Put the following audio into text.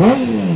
Mm-hmm.